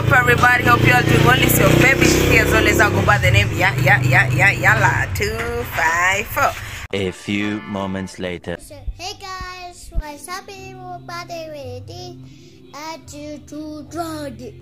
everybody. Hope you all doing well. It's your baby. Here's always I go by the name Yeah Yeah Yeah Yeah Yala two five four. A few moments later. So, hey guys, what's up everybody? Ready? Add you to draw it.